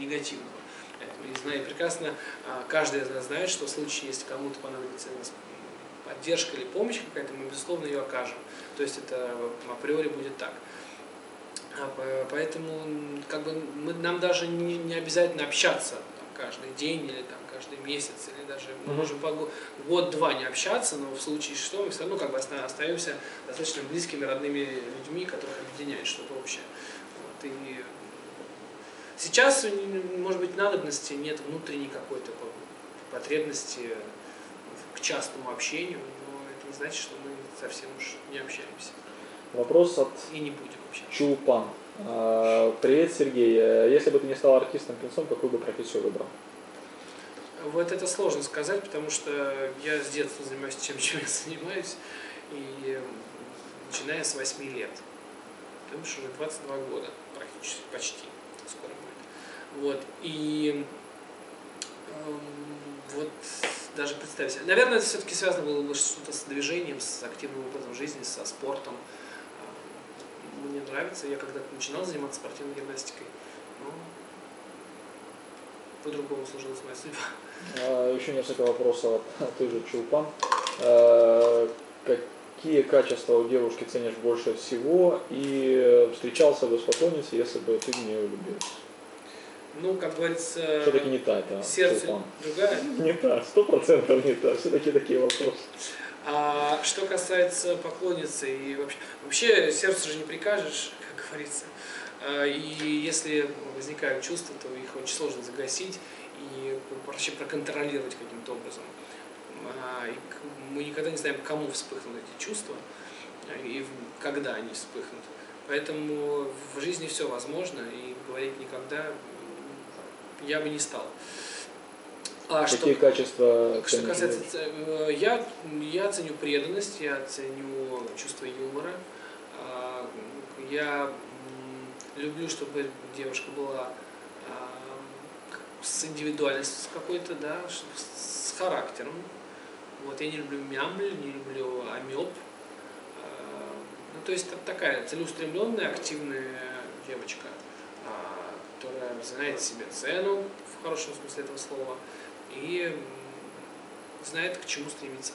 негативного. И знаю прекрасно, а, каждый из нас знает, что в случае, если кому-то понадобится поддержка или помощь какая-то, мы, безусловно, ее окажем. То есть это априори будет так. А, поэтому как бы, мы, нам даже не, не обязательно общаться там, каждый день или там, каждый месяц, или даже мы можем год-два не общаться, но в случае что мы все равно как бы остаемся достаточно близкими, родными людьми, которых объединяет что-то общее. Вот, и сейчас, может быть, надобности нет внутренней какой-то потребности к частому общению, но это не значит, что мы совсем уж не общаемся. Вопрос от и не будем общаться. Чулпан. А, привет, Сергей. Если бы ты не стал артистом певцом, какую бы профессию выбрал? Вот это сложно сказать, потому что я с детства занимаюсь тем, чем я занимаюсь, и начиная с 8 лет. Потому что уже 22 года практически, почти скоро. Вот, и э, вот даже представить себе. Наверное, это все-таки связано было бы что-то с движением, с активным образом жизни, со спортом. Мне нравится, я когда-то начинал заниматься спортивной гимнастикой, но по-другому сложилась моя судьба. А, еще несколько вопросов той же Чулпан. А, какие качества у девушки ценишь больше всего и встречался бы с поклонницей, если бы ты в нее? Ну, как говорится, все-таки не та, это сердце Чулпан. другая. Не та, сто процентов не та, все-таки такие вопросы. А что касается поклонницы и вообще, вообще сердцу же не прикажешь, как говорится. А, и если возникают чувства, то их очень сложно загасить и вообще проконтролировать каким-то образом. А, и мы никогда не знаем, кому вспыхнут эти чувства и когда они вспыхнут. Поэтому в жизни все возможно, и говорить никогда я бы не стал. А Какие что, качества? Что касается, э, я, я ценю преданность, я ценю чувство юмора, а, я люблю, чтобы девушка была а, с индивидуальностью какой-то, да, с характером. Вот, я не люблю мямль, не люблю амеб. А, ну, то есть это такая целеустремленная, активная девочка, знает себе цену, в хорошем смысле этого слова, и знает, к чему стремиться.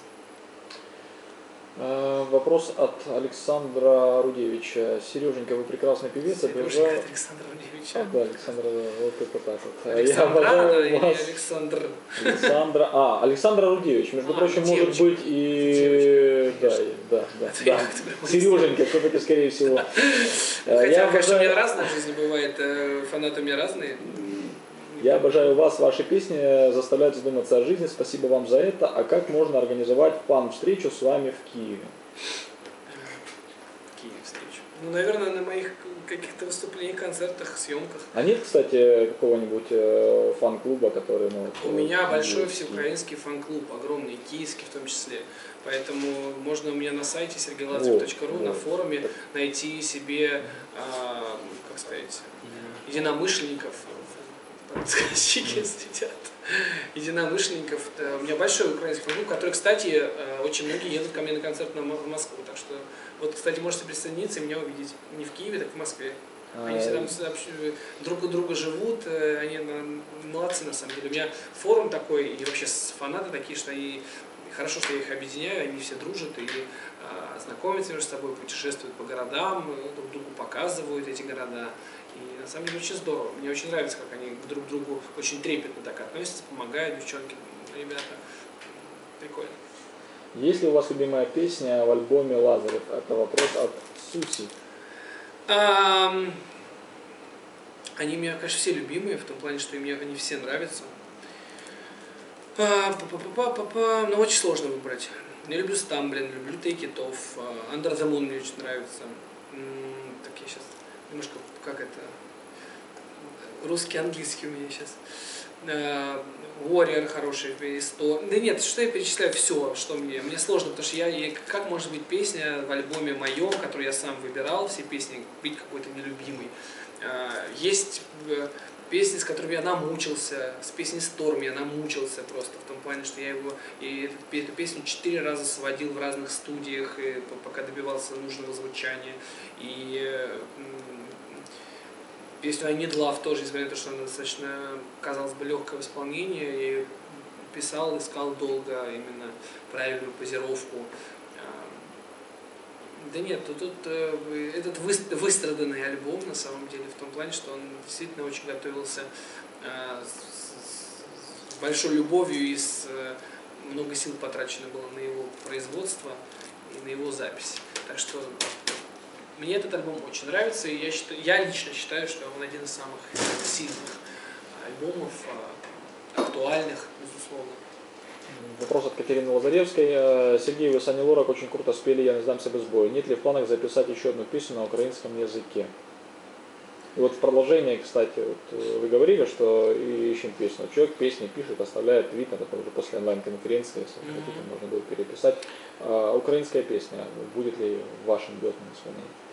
Э, вопрос от Александра Рудевича. Сереженька, вы прекрасный певец. Сереженька от Александра Рудевича. А, да, Александр, вот это так вот. Александра или вас... Александр? Александра, а, Александра Рудевич. Между а, прочим, девочка. может быть и... Девочка, да, да, да. да. Сереженька, все-таки, скорее всего. Хотя, я конечно, обожаю... у меня разные в жизни бывает. Э, фанаты у меня разные. Я обожаю вас, ваши песни заставляют задуматься о жизни. Спасибо вам за это. А как можно организовать фан-встречу с вами в Киеве? В Киеве встречу. Ну, наверное, на моих каких-то выступлениях, концертах, съемках. А нет, кстати, какого-нибудь э, фан-клуба, который... Ну, У меня большой всеукраинский фан-клуб, огромный, киевский в том числе. Поэтому можно у меня на сайте sergeylatsев.ru вот, на форуме найти себе, а, как сказать, единомышленников, подсказчики сидят, единомышленников. У меня большой украинский клуб, который, кстати, э, очень многие едут ко мне на концерт на Москву. Так что, вот, кстати, можете присоединиться и меня увидеть. Не в Киеве, так в Москве. Они все там друг у друга живут, э, они молодцы на самом деле. У меня форум такой, и вообще фанаты такие, что они хорошо, что я их объединяю, они все дружат и а, знакомятся между собой, путешествуют по городам, э, друг другу показывают эти города. И на самом деле очень здорово. Мне очень нравится, как они друг к другу очень трепетно так относятся, помогают девчонки, ребята. Прикольно. Есть ли у вас любимая песня в альбоме Лазарев? Это вопрос от Суси. Um, они у меня, конечно, все любимые, в том плане, что мне они все нравятся. Па -па -па -па -па -па. Но очень сложно выбрать. Я люблю Стамблин, люблю It Off, Under the Moon мне очень нравится. Так, я сейчас немножко как это, русский, английский у меня сейчас. Э, Warrior хороший, 100. Да нет, что я перечисляю все, что мне. Мне сложно, потому что я, как может быть песня в альбоме моем, который я сам выбирал, все песни, быть какой-то нелюбимой. Э, есть э, песни, с которыми я намучился, с песней Storm я намучился просто, в том плане, что я его, и эту песню четыре раза сводил в разных студиях, пока добивался нужного звучания. И Песню I Need Love тоже, несмотря на то, что она достаточно, казалось бы, легкое исполнение, я ее писал, искал долго именно правильную позировку. А, да нет, тут, тут э, этот выстраданный альбом на самом деле в том плане, что он действительно очень готовился а, с большой любовью и с э, много сил потрачено было на его производство и на его запись. Так что мне этот альбом очень нравится, и я, считаю, я лично считаю, что он один из самых сильных альбомов, а, актуальных, безусловно. Вопрос от Катерины Лазаревской. Э, Сергей, вы с Ани Лорак очень круто спели «Я не сдамся без боя». Нет ли в планах записать еще одну песню на украинском языке? И вот в продолжение, кстати, вот э, вы говорили, что ищем песню. Человек песни пишет, оставляет Твиттер, это уже после онлайн-конференции, если mm-hmm. хотите, можно будет переписать. А, украинская песня, будет ли в вашем дуэтном исполнении?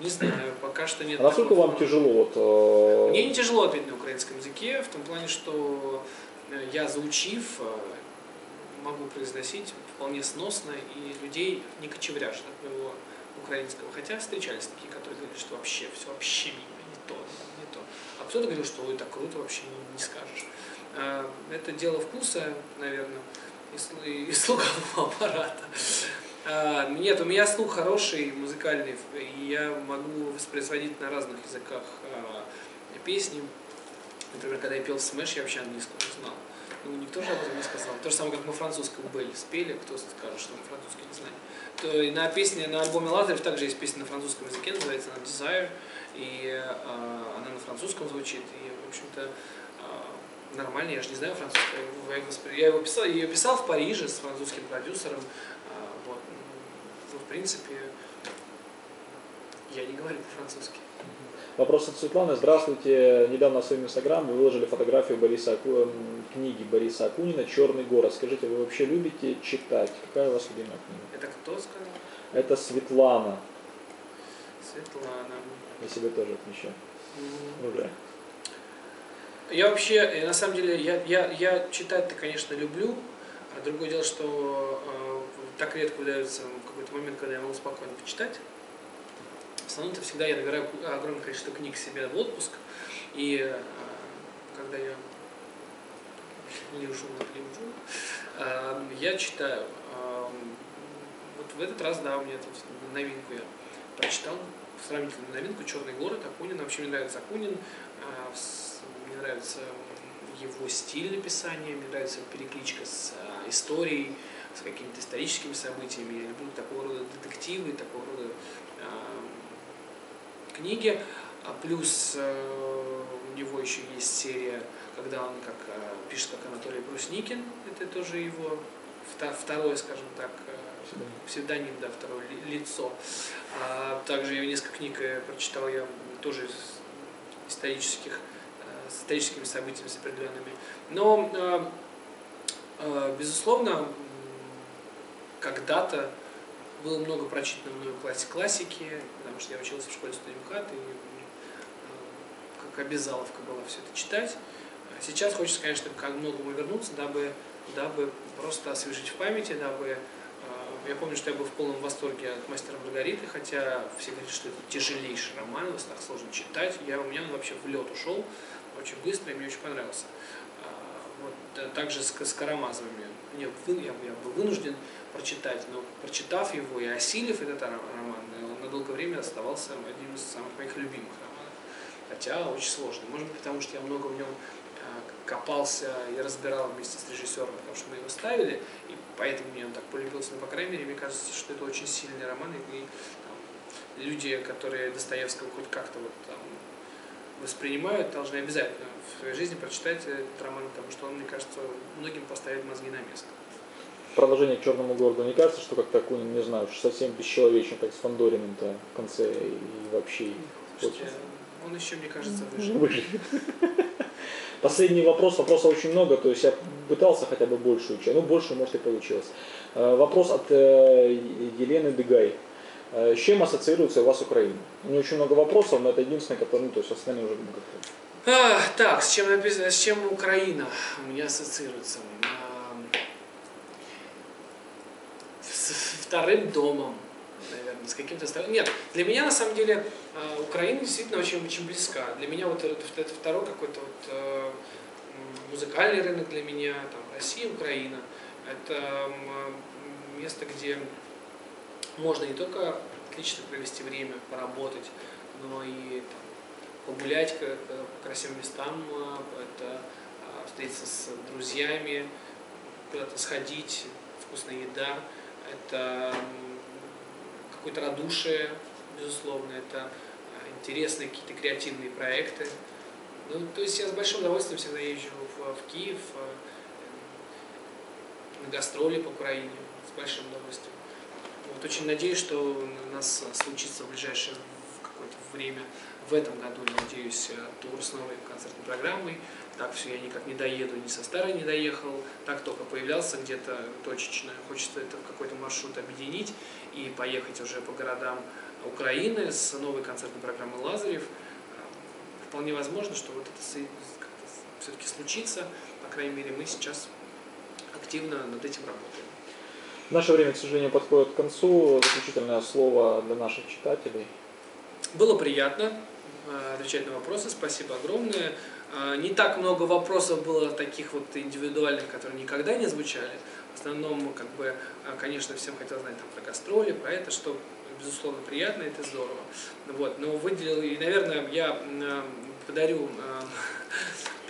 Не знаю, пока что нет. А насколько вам тяжело? Вот, э... Мне не тяжело ответить на украинском языке, в том плане, что э, я заучив, э, могу произносить вполне сносно, и людей не кочевряж от моего украинского. Хотя встречались такие, которые говорили, что вообще все вообще мимо, не то, не то. А кто-то говорил, что ой, так круто, вообще не, не скажешь. Это дело вкуса, наверное, и, и слухового аппарата. А, нет, у меня слух хороший, музыкальный, и я могу воспроизводить на разных языках а, песни. Например, когда я пел Smash, я вообще английского не знал. Ну, никто же об этом не сказал. То же самое, как мы французском были, спели, кто скажет, что мы французский не знаем. То и на песне, на альбоме Лазарев также есть песня на французском языке, называется она Desire, и э, она на французском звучит, и, в общем-то, э, нормально, я же не знаю французский. Я его, я его писал, я ее писал в Париже с французским продюсером, в принципе, я не говорю по-французски. Вопрос от Светланы. Здравствуйте. Недавно в своем инстаграм вы выложили фотографию Бориса Аку... книги Бориса Акунина «Черный город». Скажите, вы вообще любите читать? Какая у вас любимая книга? Это кто сказал? Это Светлана. Светлана. Я себе тоже отмечаю. Mm. Уже. Я вообще, на самом деле, я, я, я читать-то, конечно, люблю. А другое дело, что э, так редко удается какой-то момент, когда я могу спокойно почитать. В основном это всегда я набираю огромное количество книг себе в отпуск, и э, когда я лежу, лежу, э, я читаю. Э, вот в этот раз, да, у меня тут новинку я прочитал, сравнительную новинку «Черный город» Акунина. Вообще мне нравится Акунин, мне нравится его стиль написания, мне нравится перекличка с историей, с какими-то историческими событиями. Я люблю такого рода детективы, такого рода книги, а плюс э, у него еще есть серия, когда он как э, пишет как Анатолий Брусникин, это тоже его второе, скажем так, э, псевдоним, да, второе лицо. А также я несколько книг прочитал я тоже исторических, с историческими событиями, с определенными. Но, безусловно, когда-то было много прочитано мной классики, потому что я учился в школе студенькат, и э, как обязаловка была все это читать. Сейчас хочется, конечно, как многому вернуться, дабы, дабы просто освежить в памяти, дабы э, я помню, что я был в полном восторге от мастера Маргариты, хотя все говорят, что это тяжелейший роман, его так сложно читать. Я, у меня он вообще в лед ушел очень быстро, и мне очень понравился. А, вот, также с, с Карамазовыми. Мне, я, я был вынужден прочитать, но прочитав его и осилив этот роман, он на долгое время оставался одним из самых моих любимых романов. Хотя очень сложный. Может быть, потому что я много в нем а, копался и разбирал вместе с режиссером, потому что мы его ставили, и поэтому мне он так полюбился. Но, по крайней мере, мне кажется, что это очень сильный роман, и там, люди, которые Достоевского хоть как-то вот там воспринимают, должны обязательно в своей жизни прочитать этот роман, потому что он, мне кажется, многим поставит мозги на место продолжение к черному городу, не кажется, что как-то Акунин, не знаю, совсем бесчеловечно, как с Фандориным-то в конце и вообще. Слушайте, он еще, мне кажется, выживет. выживет. Последний вопрос, вопросов очень много, то есть я пытался хотя бы большую часть, ну больше, может, и получилось. Э, вопрос от э, Елены Дегай. Э, с чем ассоциируется у вас Украина? У нее очень много вопросов, но это единственное, которое, ну, то есть остальные уже. А, так, с чем, написано, с чем Украина у меня ассоциируется? вторым домом, наверное. с каким-то страной. Нет, для меня на самом деле э, Украина действительно очень, очень близка. Для меня вот это, это второй какой-то вот э, музыкальный рынок для меня, там Россия, Украина. Это место, где можно не только отлично провести время, поработать, но и там, погулять по красивым местам, это встретиться с друзьями, куда-то сходить, вкусная еда, это какое-то радушие, безусловно, это а, интересные какие-то креативные проекты. Ну, то есть я с большим удовольствием всегда езжу в, в Киев, а, на гастроли по Украине, с большим удовольствием. Вот очень надеюсь, что у нас случится в ближайшее какое-то время, в этом году, надеюсь, тур с новой концертной программой, так все, я никак не доеду, ни со старой не доехал, так только появлялся где-то точечно. Хочется это в какой-то маршрут объединить и поехать уже по городам Украины с новой концертной программой «Лазарев». Вполне возможно, что вот это все-таки случится. По крайней мере, мы сейчас активно над этим работаем. Наше время, к сожалению, подходит к концу. Заключительное слово для наших читателей. Было приятно э, отвечать на вопросы. Спасибо огромное. А, не так много вопросов было таких вот индивидуальных, которые никогда не звучали. В основном, как бы, а, конечно, всем хотел знать там, про гастроли, про это, что, безусловно, приятно, это здорово. Вот, но выделил, и, наверное, я подарю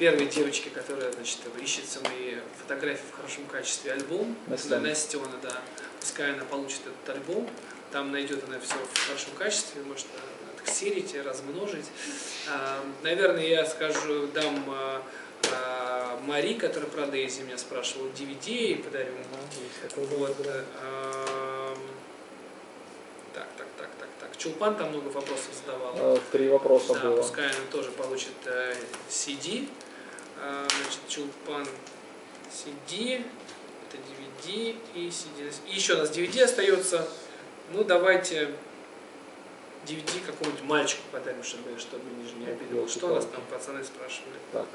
первой девочке, которая, значит, ищет все мои фотографии в хорошем качестве, альбом. Настена. Настена, да. Пускай она получит этот альбом. Там найдет она все в хорошем качестве, может, отсерить, размножить. А, наверное, я скажу, дам а, а, Мари, которая про Дейзи меня спрашивала, DVD и подарю. Вот. Так, так, так, так, так. Чулпан там много вопросов задавал. Три вопроса да, было. Пускай она тоже получит CD. Э, значит, Чулпан CD, это DVD и CD. И еще у нас DVD остается. Ну, давайте DVD какому-нибудь мальчику подарим, чтобы, чтобы не, не обидел. Что нас там пацаны спрашивали? Так.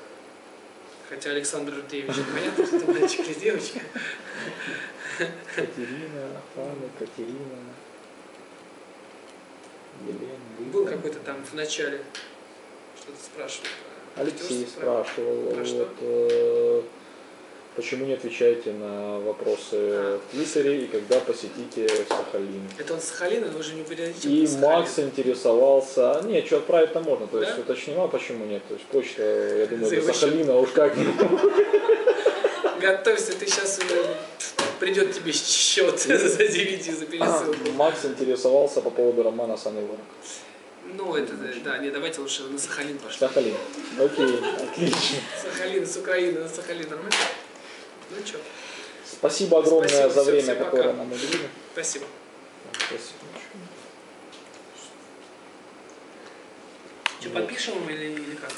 Хотя Александр Рудевич, понятно, что это мальчик или девочка. Катерина, Анна, Катерина, Елена. Был какой-то там в начале, что-то спрашивал. Алексей спрашивал. Про вот, э, Почему не отвечаете на вопросы а. в Твиттере и когда посетите Сахалин? Это он Сахалин, вы же не передадите. И Макс интересовался. Не, что отправить-то можно, то да? есть уточнил, а почему нет? То есть почта, я думаю, до Сахалина уж как Готовься, ты сейчас придет тебе счет за DVD, за пересылку. А, Макс интересовался по поводу романа Саныворок. Ну, это, да, не, давайте лучше на Сахалин пошли. Сахалин. Окей, отлично. Сахалин, с Украины на Сахалин, нормально? Ну что. Спасибо огромное спасибо, за время, все, которое пока. нам уделили. Спасибо. Спасибо. Что, подпишем или, или как?